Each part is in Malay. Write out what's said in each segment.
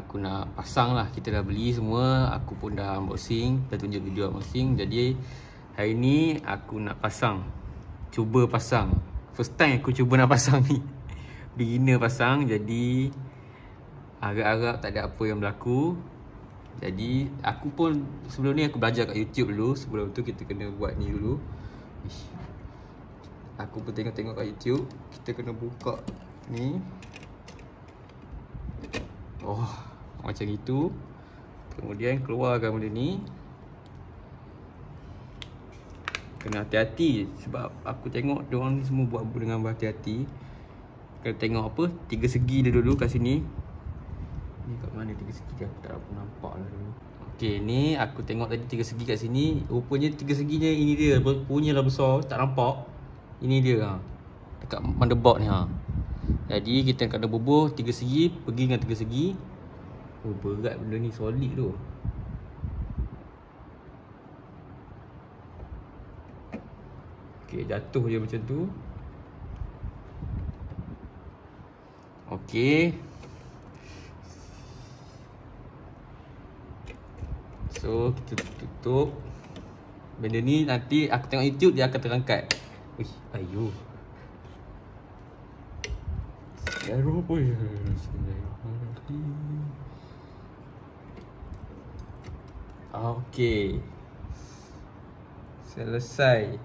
aku nak pasang lah Kita dah beli semua. Aku pun dah unboxing Dah tunjuk video unboxing. Jadi hari ni aku nak pasang. Cuba pasang. First time aku cuba nak pasang ni. Beginner pasang Jadi Agak-agak tak ada apa yang berlaku. Jadi aku pun Sebelum ni aku belajar kat YouTube dulu. Sebelum tu kita kena buat ni dulu. Aku pun tengok-tengok kat YouTube. Kita kena buka ni. Oh, macam itu. Kemudian keluarkan benda ni. Kena hati-hati sebab aku tengok dia orang ni semua buat dengan berhati-hati. Kena tengok apa? Tiga segi dia dulu kat sini. Ni kat mana tiga segi dia? Aku tak dapat nampak lah dulu. Okey, ni aku tengok tadi tiga segi kat sini. Rupanya tiga seginya ini dia. Punya lah besar, tak nampak. Ini dia ha. Dekat motherboard ni ha. Jadi kita kena bubuh tiga segi, pergi dengan tiga segi. Oh, berat benda ni solid tu. Okey, jatuh je macam tu. Okey. So, kita tutup. Benda ni nanti aku tengok YouTube dia akan terangkat. Wih, ayo. Sekarang apa ya? Okey. Selesai.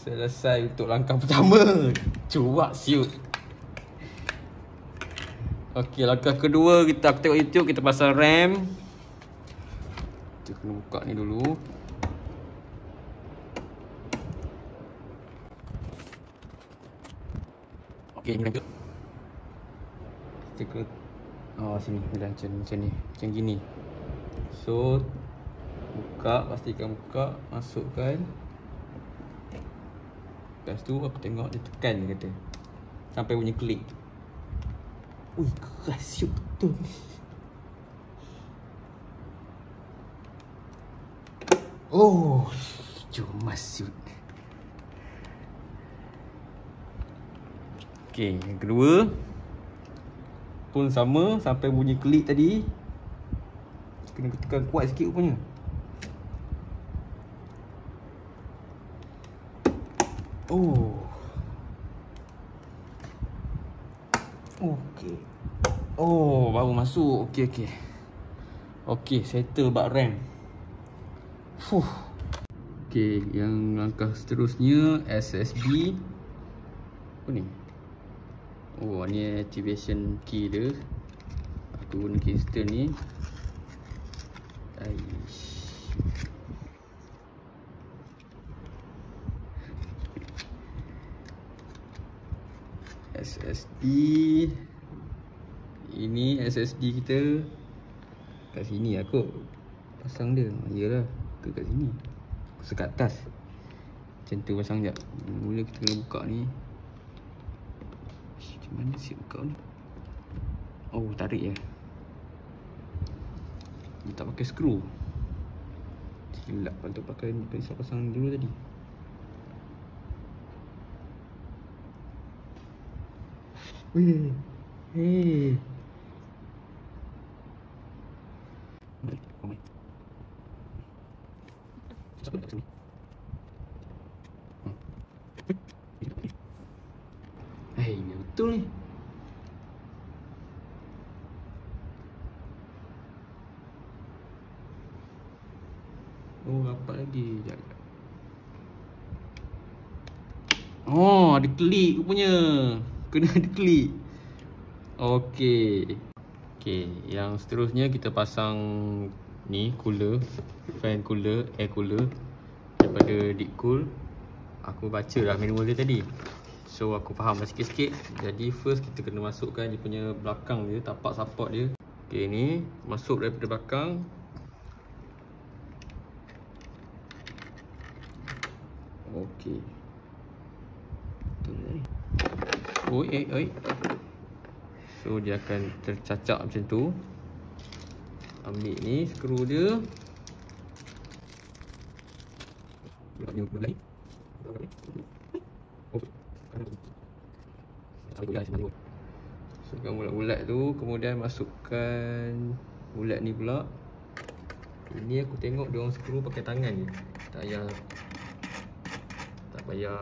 Selesai untuk langkah pertama. Cuak siut. Okey, langkah kedua kita aku tengok YouTube kita pasang RAM. Kita kena buka ni dulu. Okey, ni tu. Kita kena Oh, sini dah macam macam ni. Macam gini. So, buka, pastikan buka, masukkan. Lepas tu aku tengok dia tekan dia kata. Sampai bunyi klik. Ui keras siup betul Oh Cuma siut. Okay yang kedua Pun sama sampai bunyi klik tadi Kena tekan kuat sikit rupanya Oh. Okey. Oh, baru masuk. Okey, okey. Okey, settle bak RAM. Fuh. Okey, yang langkah seterusnya SSD. Apa ni? Oh, ni activation key dia. Aku guna Kingston ni. SSD Ini SSD kita Kat sini aku Pasang dia. Yalah Ke kat sini. Sekat atas Macam tu pasang sekejap. Mula kita kena buka ni. Macam mana siap buka ni? Oh tarik je Dia tak pakai skru Silap patut pakai Pasang pasang dulu tadi Weh. Hei. Hei, ni betul ni. Oh, rapat lagi. Sekejap. Oh, ada rupanya. Kena ada klik. Okey. Okey, yang seterusnya kita pasang ni cooler, fan cooler, air cooler daripada Deepcool. Aku baca dah manual dia tadi. So aku faham dah sikit-sikit. Jadi first kita kena masukkan dia punya belakang dia, tapak support dia. Okey ni masuk daripada belakang. Okey. Oi, oi, oi. So dia akan tercacak macam tu. Ambil ni skru dia. Buat ni mulai. Masukkan bulat-bulat tu Kemudian masukkan Bulat ni pula Ini aku tengok dia orang skru pakai tangan ni Tak payah Tak payah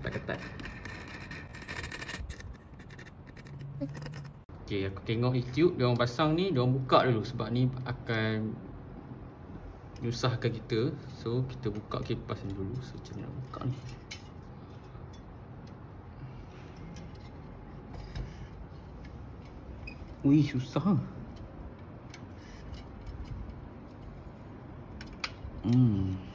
Ketat-ketat Okay, aku tengok YouTube dia orang pasang ni, dia orang buka dulu sebab ni akan menyusahkan kita. So, kita buka kipas ni dulu. So, macam nak buka ni. Wih, susah. Hmm.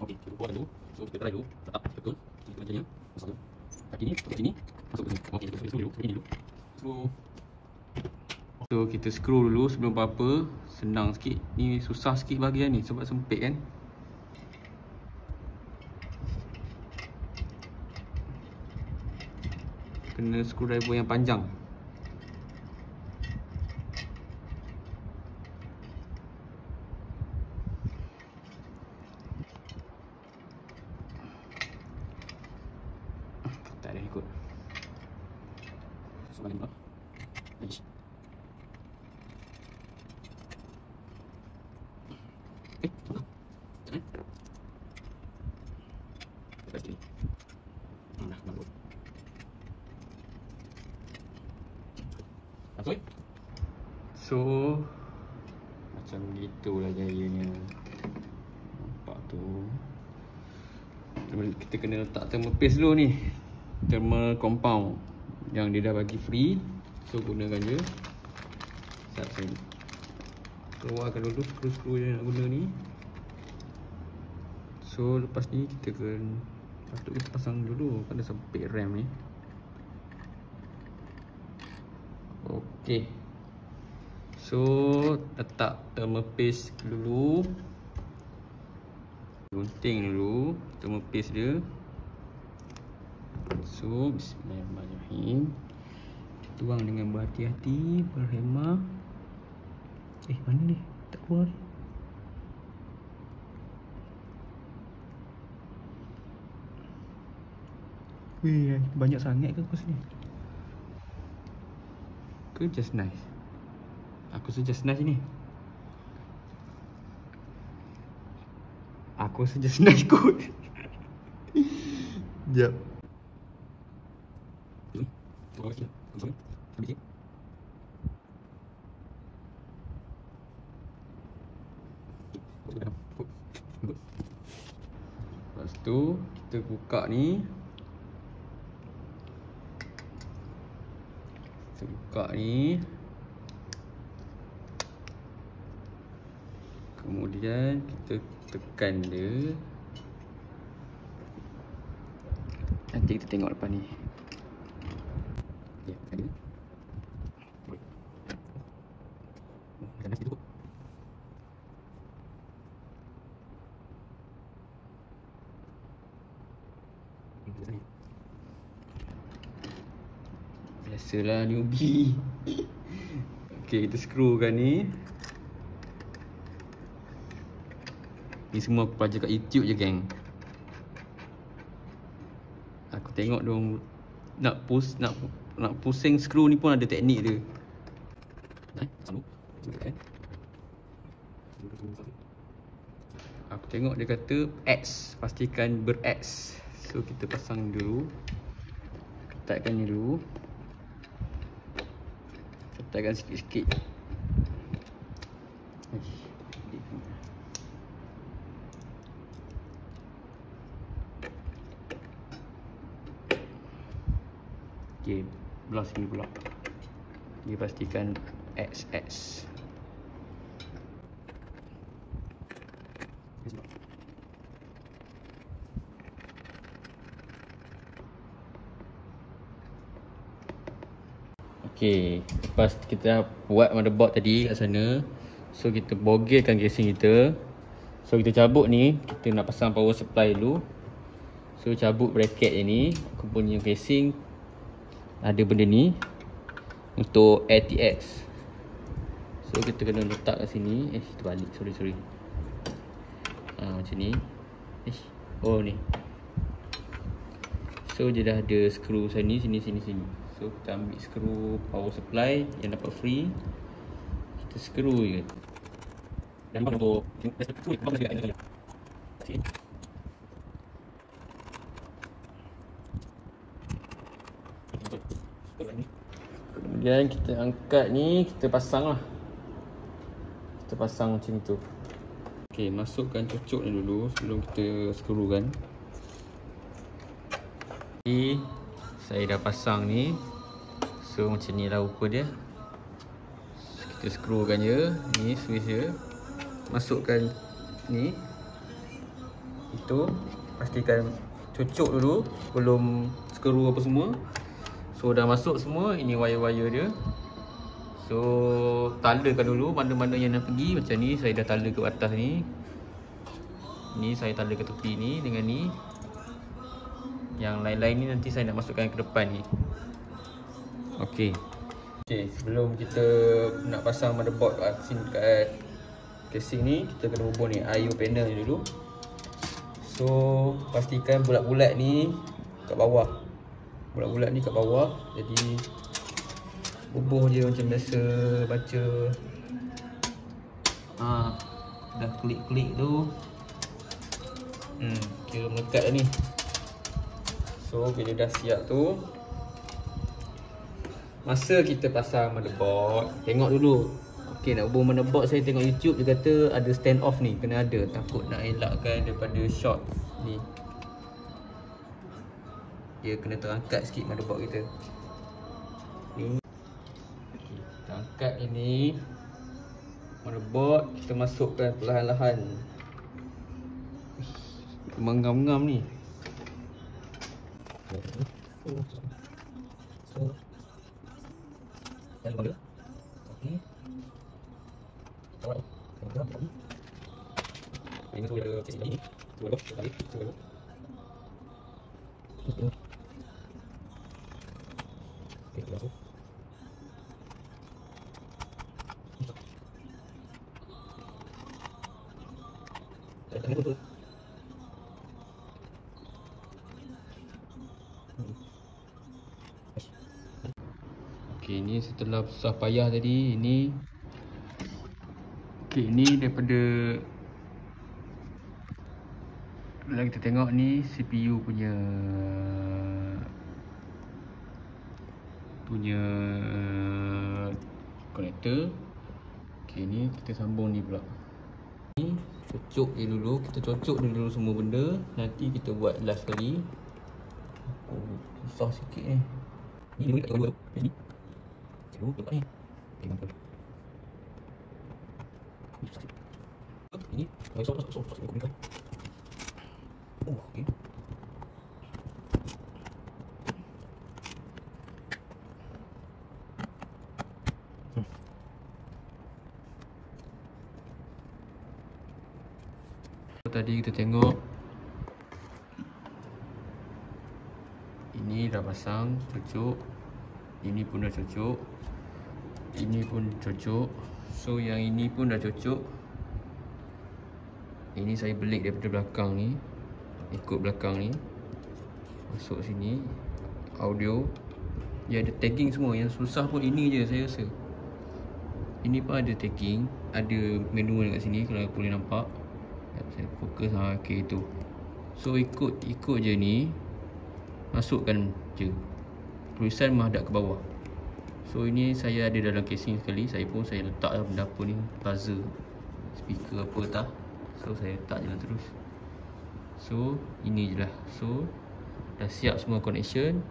Okey, kita buat dulu. So, kita try dulu. Tetap betul. Kita macam ni. Masuk dulu. Kaki ni, kaki ni. Masuk ke sini. Okey, kita screw dulu. Ini dulu. Screw. So, kita screw dulu sebelum apa-apa. Senang sikit. Ni susah sikit bahagian ni sebab sempit kan. Kena screwdriver yang panjang. Tak ada ikut. So, balik pula. Lagi. Eh, tunggu. Jangan. Lepas sini. Hmm, dah, bagus. Masuk eh? So Macam gitulah gayanya Nampak tu. Kita kena letak thermal paste dulu ni. Thermal compound Yang dia dah bagi free. So gunakan je. Saya Keluarkan dulu skru-skru yang nak guna ni. So lepas ni kita kena Patut kita pasang dulu dia sempit RAM ni. Okey. So, letak thermal paste dulu. Gunting dulu thermal paste dia. So, bismillahirrahmanirrahim. Tuang dengan berhati-hati, berhemah. Eh, mana ni? Tak keluar ni. Wih, banyak sangat ke kos ni? ke just nice? Aku rasa just nice ni. Aku rasa just nice kot. Sekejap. Lepas tu kita buka ni Kita buka ni Kemudian kita tekan dia. Nanti kita tengok lepas ni. Ya, ada Ganas Biasalah newbie Okay kita screwkan ni Ni semua aku pelajar kat YouTube je geng. Aku tengok dong Nak pus nak nak pusing skru ni pun ada teknik dia. Eh, sambung. Eh. Aku tengok dia kata X Pastikan ber-X So kita pasang dulu. Ketatkan dulu. Ketatkan sikit-sikit Okay, belah sini pula. Dia pastikan XX Okay, lepas kita buat motherboard tadi kat sana So kita bogirkan casing kita. So kita cabut ni, kita nak pasang power supply dulu. So cabut bracket je ni Aku punya casing Ada benda ni Untuk ATX So kita kena letak kat sini Eh terbalik, sorry sorry ha, Macam ni Eh Oh ni So dia dah ada skru sini, sini, sini, sini So kita ambil skru power supply yang dapat free Kita skru je Dan untuk skru ni, juga ada Kemudian kita angkat ni, kita pasang lah. Kita pasang macam tu. Ok, masukkan cucuk ni dulu sebelum kita skrukan Jadi, saya dah pasang ni. So, macam ni lah rupa dia. Kita skrukan je, ni switch je. Masukkan ni. Itu, pastikan cucuk dulu sebelum skru apa semua So, dah masuk semua, ini wire-wire dia. So talakan dulu mana-mana yang nak pergi. Macam ni saya dah tala ke atas ni. Ni saya tala ke tepi ni dengan ni. Yang lain-lain ni nanti saya nak masukkan ke depan ni. Ok Ok sebelum kita nak pasang motherboard kat sini kat casing ni Kita kena hubung ni IO panel ni dulu. So pastikan bulat-bulat ni kat bawah Bulat-bulat ni kat bawah. Jadi bubuh je macam biasa baca. Ha, dah klik-klik tu. Hmm, kira melekat ni. So bila dah siap tu masa kita pasang motherboard tengok dulu. Ok nak hubung motherboard saya tengok youtube dia kata ada stand off ni. Kena ada. Takut nak elakkan daripada short ni dia kena terangkat sikit motherboard kita. Ni. Angkat ini. Motherboard kita masukkan perlahan-lahan. Mengam-ngam ni. Ini tu ada sisi ni. Tu ada, tu ada, tu ada. Okay, tu masuk. Okey ni setelah susah payah tadi ini Okey ni daripada Kalau kita tengok ni CPU punya punya connector. Okey ni kita sambung ni pula. Ni cocok je dulu. Kita cocok dulu semua benda. Nanti kita buat last kali oh, susah sikit ni. Ni dulu kat dua tu ni cikgu buka ni. Okey mantap ini ini so so so so so oh okey Tadi kita tengok. Ini dah pasang Cucuk. Ini pun dah cucuk. Ini pun cucuk. So yang ini pun dah cucuk. Ini saya belik daripada belakang ni. Ikut belakang ni. Masuk sini. Audio. Dia ada tagging semua. Yang susah pun ini je saya rasa. Ini pun ada tagging. Ada manual kat sini Kalau boleh nampak saya fokus ha okey tu so ikut ikut je ni masukkan je. Tulisan menghadap ke bawah. So ini saya ada dalam casing sekali. Saya pun saya letak dalam benda apa ni buzzer speaker apa tak so saya letak jalan terus. So ini je lah. So dah siap semua connection.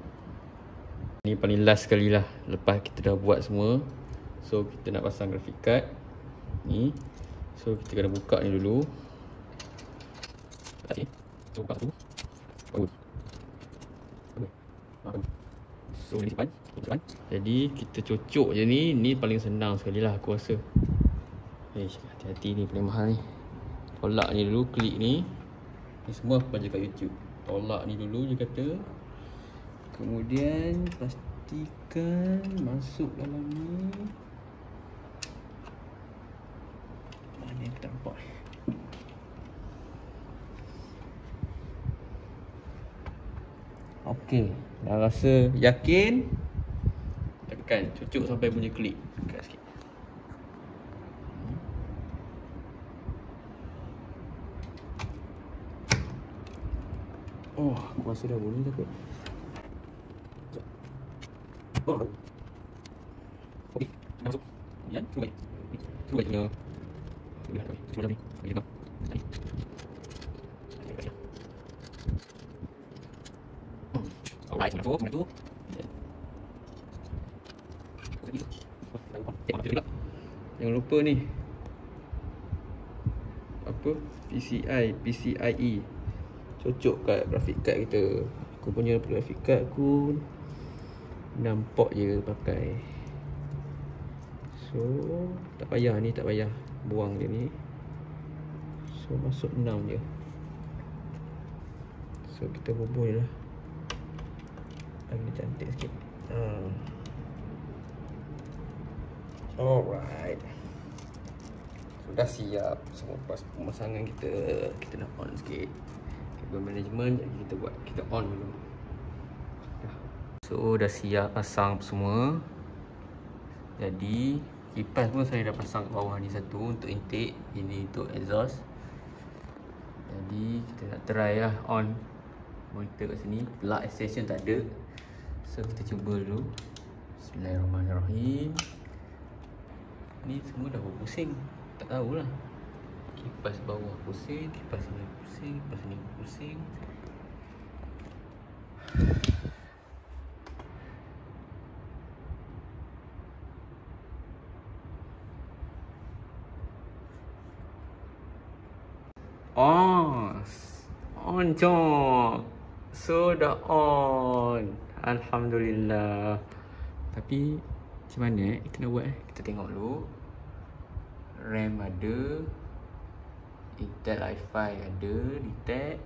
Ni paling last sekali lah. Lepas kita dah buat semua. So kita nak pasang graphic card ni. So kita kena buka ni dulu Okay. So buka tu. Bagus. Bagus. So ni simpan. Simpan. Jadi kita cocok je ni. Ni paling senang sekali lah aku rasa. Eh, hati-hati ni paling mahal ni. Tolak ni dulu, klik ni. Ni semua aku baca kat YouTube. Tolak ni dulu dia kata. Kemudian pastikan masuk dalam tak ni? Okey, dah rasa yakin. Tekan cucuk sampai bunyi klik. Tekan sikit. Oh, aku rasa dah bunyi takut. Oh. Okey, dah masuk. Ya, cuba. Cuba punya. Cuba dah. Cuba dah ni. Bagi kau. Tadi. Alright, mana tu? Mana tu? Jangan lupa ni. Apa? PCI, PCIe. Cocok kat graphic card kita. Aku punya graphic card aku 6 port je pakai. So, tak payah ni, tak payah buang dia ni. So, masuk 6 je. So, kita bubuh je lah. Lagi cantik sikit. Hmm. Alright. Sudah siap semua pas pemasangan kita. Kita nak on sikit. Kabel management kita buat kita on dulu. So dah siap pasang semua. Jadi kipas pun saya dah pasang kat bawah ni satu untuk intake, ini untuk exhaust. Jadi kita nak try lah on monitor kat sini. Plug extension tak ada. So kita cuba dulu. Bismillahirrahmanirrahim. Ni semua dah berpusing Tak tahulah. Kipas bawah pusing Kipas sini pusing Kipas sini pusing. On On jom So dah on. Alhamdulillah. Tapi Macam mana eh? Kita nak buat eh? Kita tengok dulu. RAM ada. Intel i5 ada. Detect.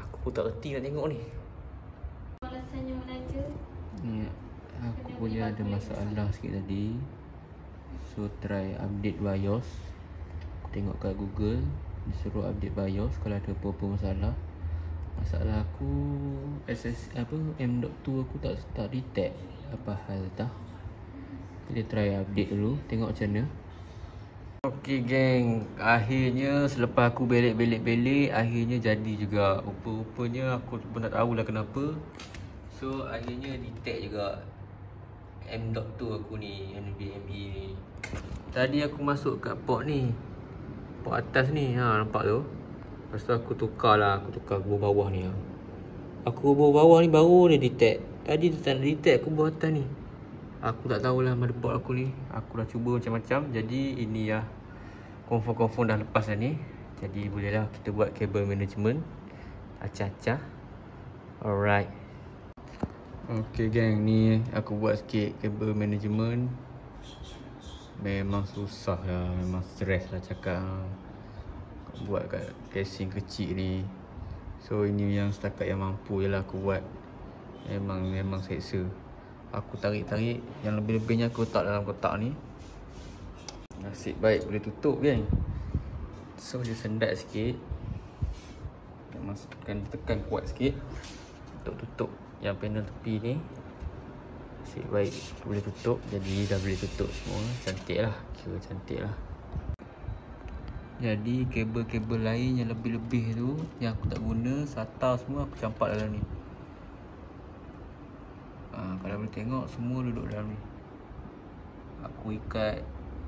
Aku pun tak reti nak tengok ni. Alasannya menaja Ni Aku punya ada masalah sikit tadi. So try update BIOS. Aku tengok kat Google Dia suruh update BIOS Kalau ada apa-apa masalah. Masalah aku SS apa M.2 aku tak tak detect Apa hal tah Kita try update dulu Tengok macam mana. Okay geng. Akhirnya selepas aku belik-belik-belik Akhirnya jadi juga. Rupa-rupanya aku pun tak tahulah kenapa. So akhirnya detect juga M.2 aku ni NVMe ni. Tadi aku masuk kat port ni. Port atas ni ha, Nampak tu? Lepas tu aku tukar lah Aku tukar kubur bawah ni ha. Aku kubur bawah ni baru dia detect Tadi dia tak nak detect aku kubur atas ni. Aku tak tahulah motherboard aku ni. Aku dah cuba macam-macam. Jadi ini lah. Confirm-confirm dah lepas dah ni. Jadi bolehlah kita buat kabel management. Acah-acah. Alright. Okay gang. Ni aku buat sikit kabel management. Memang susah lah. Memang stress lah cakap. Buat kat casing kecil ni. So ini yang setakat yang mampu je lah aku buat Memang memang seksa. Aku tarik-tarik Yang lebih-lebihnya aku letak dalam kotak ni. Nasib baik boleh tutup kan So dia sendat sikit. Masukkan tekan kuat sikit. Untuk tutup yang panel tepi ni. Nasib baik boleh tutup Jadi dah boleh tutup semua. Cantik lah Kira cantik lah. Jadi kabel-kabel lain yang lebih-lebih tu Yang aku tak guna SATA semua aku campak dalam ni ha, Kalau boleh tengok semua duduk dalam ni. Aku ikat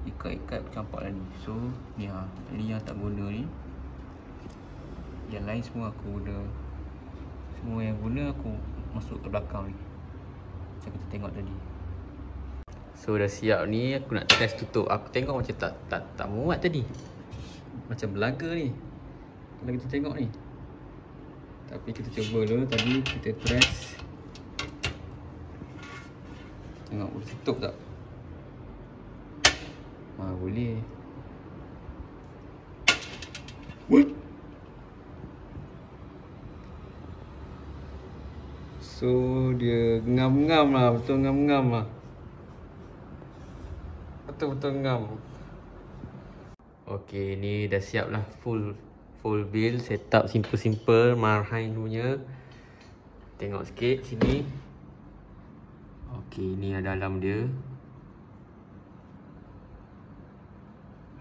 Ikat-ikat aku campak dalam ni. So ni ha Ni yang tak guna ni. Yang lain semua aku guna. Semua yang guna aku masuk ke belakang ni. Macam kita tengok tadi. So dah siap ni aku nak test tutup. Aku tengok macam tak tak tak muat tadi. Macam belaga ni. Kalau kita tengok ni. Tapi kita cuba dulu tadi kita press Tengok boleh tutup tak? Ha boleh? So dia ngam-ngam lah Betul ngam-ngam lah. Betul-betul ngam. Okay ni dah siap lah. Full Full build Setup simple-simple Marhain punya. Tengok sikit sini. Okey, ni ada dalam dia.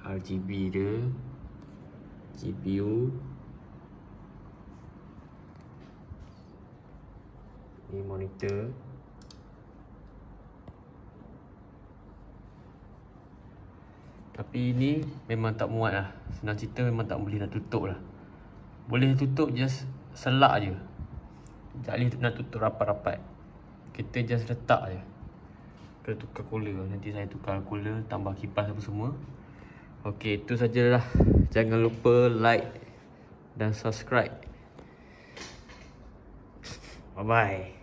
RGB dia. GPU. Ni monitor. Tapi ni memang tak muat lah Senang cerita memang tak boleh nak tutup lah Boleh tutup just selak je Tak boleh nak tutup rapat-rapat Kita just letak je. Kita tukar cooler. Nanti saya tukar cooler Tambah kipas apa semua. Ok itu sajalah. Jangan lupa like Dan subscribe. Bye bye